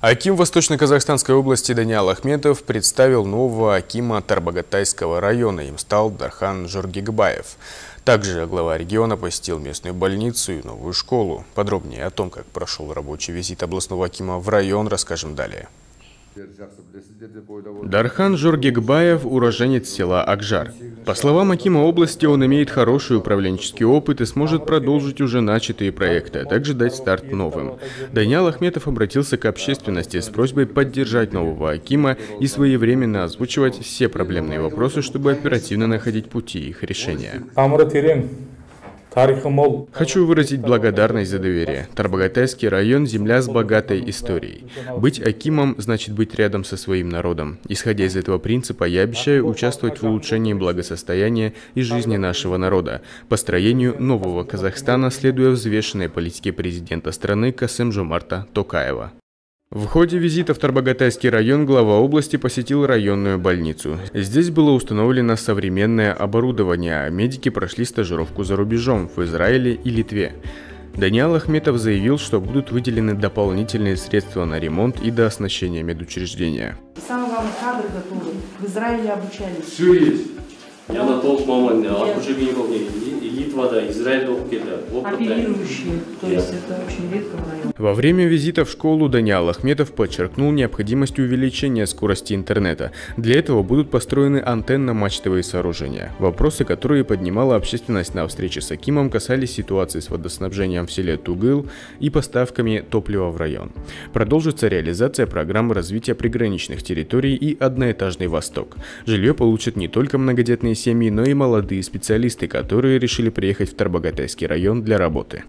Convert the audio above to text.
Аким Восточно-Казахстанской области Даниал Ахметов представил нового Акима Тарбагатайского района. Им стал Дархан Жоргигбаев. Также глава региона посетил местную больницу и новую школу. Подробнее о том, как прошел рабочий визит областного Акима в район, расскажем далее. Дархан Жоргекбаев – уроженец села Акжар. По словам Акима области, он имеет хороший управленческий опыт и сможет продолжить уже начатые проекты, а также дать старт новым. Даниал Ахметов обратился к общественности с просьбой поддержать нового Акима и своевременно озвучивать все проблемные вопросы, чтобы оперативно находить пути их решения. Хочу выразить благодарность за доверие. Тарбагатайский район – земля с богатой историей. Быть Акимом значит быть рядом со своим народом. Исходя из этого принципа, я обещаю участвовать в улучшении благосостояния и жизни нашего народа, построению нового Казахстана, следуя взвешенной политике президента страны Касым Жомарта Токаева. В ходе визита в Тарбагатайский район глава области посетил районную больницу. Здесь было установлено современное оборудование, а медики прошли стажировку за рубежом в Израиле и Литве. Даниал Ахметов заявил, что будут выделены дополнительные средства на ремонт и дооснащение медучреждения. Самое главное, кадры готовы. В Израиле обучались. Все есть. Я на толк маман, акушер Литвада, Израиль Оперирующие, то есть это очень редко в районе. Во время визита в школу Даниал Ахметов подчеркнул необходимость увеличения скорости интернета. Для этого будут построены антенно-мачтовые сооружения. Вопросы, которые поднимала общественность на встрече с Акимом, касались ситуации с водоснабжением в селе Тугыл и поставками топлива в район. Продолжится реализация программы развития приграничных территорий и одноэтажный Восток. Жилье получат не только многодетные семьи, но и молодые специалисты, которые решили приехать в Тарбагатайский район для работы.